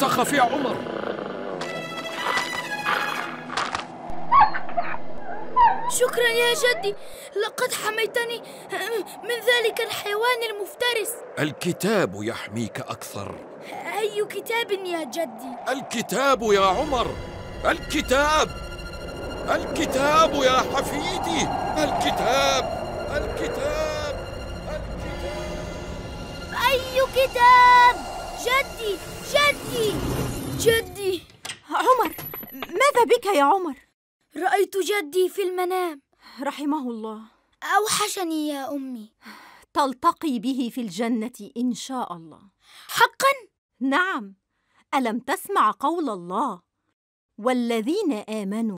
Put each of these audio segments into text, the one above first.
تخف يا عمر. شكرا يا جدي. لقد حميتني من ذلك الحيوان المفترس. الكتاب يحميك أكثر. أي كتاب يا جدي؟ الكتاب يا عمر. الكتاب. الكتاب يا حفيدي. ماذا بك يا عمر؟ رأيت جدي في المنام. رحمه الله. أوحشني يا أمي. تلتقي به في الجنة إن شاء الله. حقا؟ نعم. ألم تسمع قول الله؟ والذين آمنوا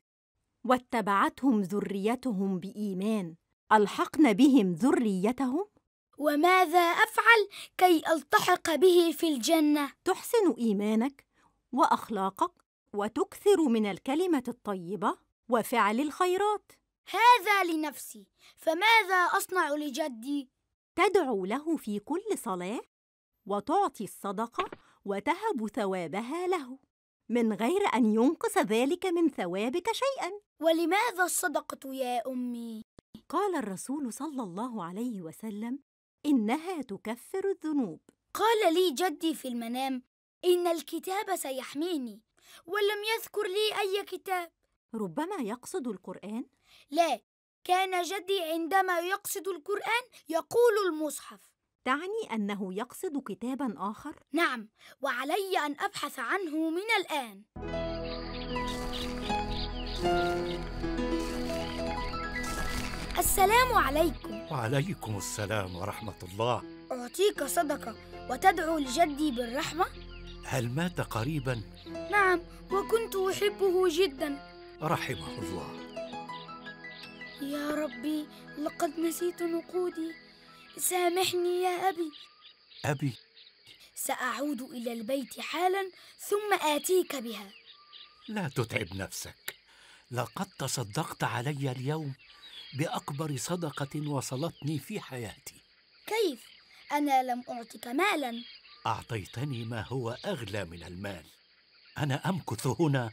واتبعتهم ذريتهم بإيمان ألحقن بهم ذريتهم؟ وماذا أفعل كي ألتحق به في الجنة؟ تحسن إيمانك وأخلاقك؟ وتكثر من الكلمة الطيبة وفعل الخيرات. هذا لنفسي فماذا أصنع لجدي؟ تدعو له في كل صلاة وتعطي الصدقة وتهب ثوابها له. من غير أن ينقص ذلك من ثوابك شيئا. ولماذا الصدقة يا أمي؟ قال الرسول صلى الله عليه وسلم إنها تكفر الذنوب. قال لي جدي في المنام إن الكتاب سيحميني ولم يذكر لي أي كتاب. ربما يقصد القرآن؟ لا كان جدي عندما يقصد القرآن يقول المصحف. تعني أنه يقصد كتابا آخر؟ نعم وعلي أن أبحث عنه من الآن. السلام عليكم. وعليكم السلام ورحمة الله. أعطيك صدقة وتدعو لجدي بالرحمة؟ هل مات قريبا؟ نعم وكنت أحبه جدا. رحمه الله. يا ربي لقد نسيت نقودي. سامحني يا أبي. أبي؟ سأعود إلى البيت حالا ثم آتيك بها. لا تتعب نفسك. لقد تصدقت علي اليوم بأكبر صدقة وصلتني في حياتي. كيف؟ أنا لم أعطك مالا. أعطيتني ما هو أغلى من المال. أنا أمكث هنا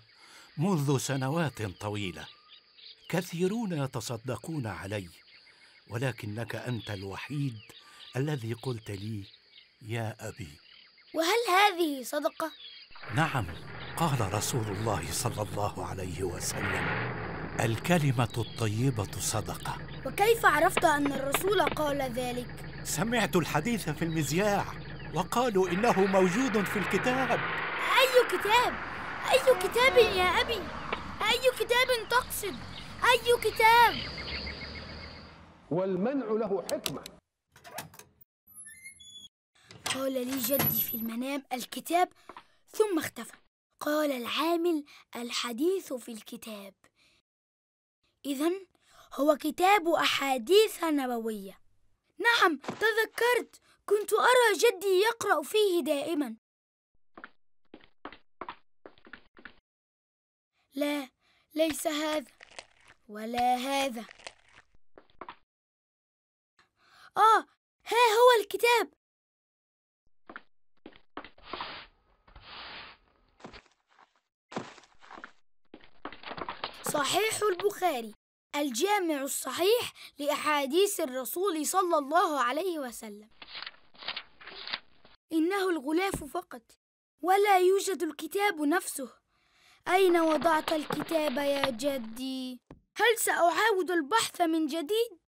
منذ سنوات طويلة. كثيرون يتصدقون علي ولكنك أنت الوحيد الذي قلت لي يا أبي. وهل هذه صدقة؟ نعم قال رسول الله صلى الله عليه وسلم الكلمة الطيبة صدقة. وكيف عرفت أن الرسول قال ذلك؟ سمعت الحديث في المذياع. وقالوا إنه موجود في الكتاب أي كتاب؟ أي كتاب يا أبي؟ أي كتاب تقصد؟ أي كتاب؟ والمنع له حكمة قال لي جدي في المنام الكتاب ثم اختفى قال العامل الحديث في الكتاب إذا هو كتاب أحاديث نبوية نعم تذكرت. كنت أرى جدي يقرأ فيه دائما. لا ليس هذا ولا هذا. آه ها هو الكتاب. صحيح البخاري. الجامع الصحيح لأحاديث الرسول صلى الله عليه وسلم إنه الغلاف فقط ولا يوجد الكتاب نفسه أين وضعت الكتاب يا جدي؟ هل سأعاود البحث من جديد؟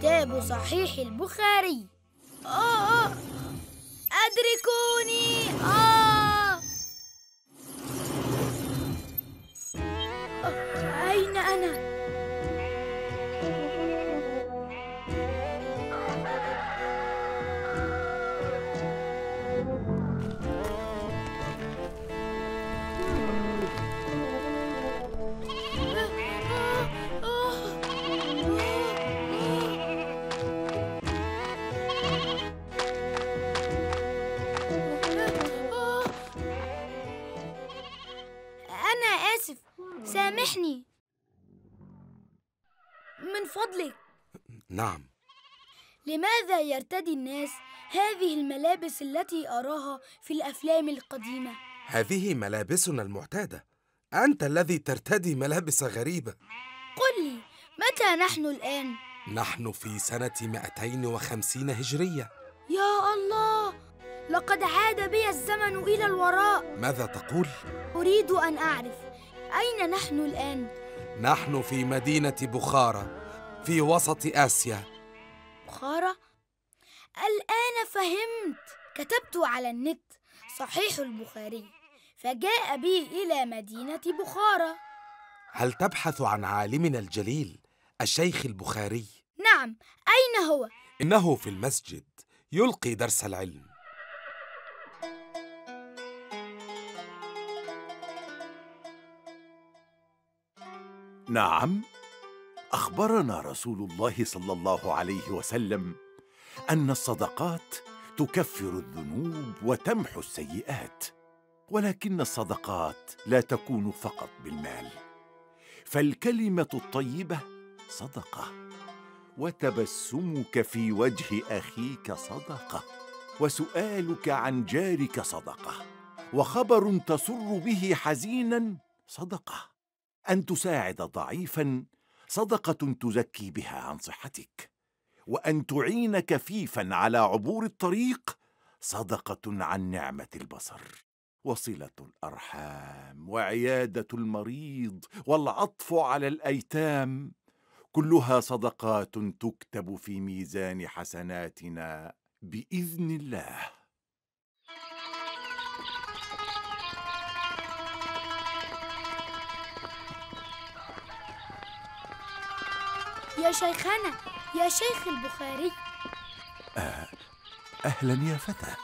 كتاب صحيح البخاري. آه آه. أدركوني. آه. من فضلك نعم لماذا يرتدي الناس هذه الملابس التي أراها في الأفلام القديمة؟ هذه ملابسنا المعتادة أنت الذي ترتدي ملابس غريبة قل لي متى نحن الآن؟ نحن في سنة 250 هجرية يا الله لقد عاد بي الزمن إلى الوراء ماذا تقول؟ أريد أن أعرف أين نحن الآن؟ نحن في مدينة بخارى في وسط آسيا بخارى؟ الآن فهمت كتبت على النت صحيح البخاري فجاء بي إلى مدينة بخارى هل تبحث عن عالمنا الجليل الشيخ البخاري؟ نعم أين هو؟ إنه في المسجد يلقي درس العلم نعم. أخبرنا رسول الله صلى الله عليه وسلم أن الصدقات تكفر الذنوب وتمحو السيئات ولكن الصدقات لا تكون فقط بالمال. فالكلمة الطيبة صدقة وتبسمك في وجه أخيك صدقة وسؤالك عن جارك صدقة وخبر تسر به حزينا صدقة. أن تساعد ضعيفا صدقة تزكي بها عن صحتك وأن تعين كفيفا على عبور الطريق صدقة عن نعمة البصر. وصلة الأرحام وعيادة المريض والعطف على الأيتام كلها صدقات تكتب في ميزان حسناتنا بإذن الله. يا شيخنا يا شيخ البخاري. أهلا يا فتى.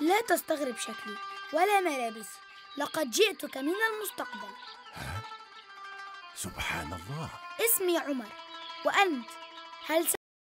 لا تستغرب شكلي ولا ملابسي. لقد جئتك من المستقبل. سبحان الله. اسمي عمر وأنت هل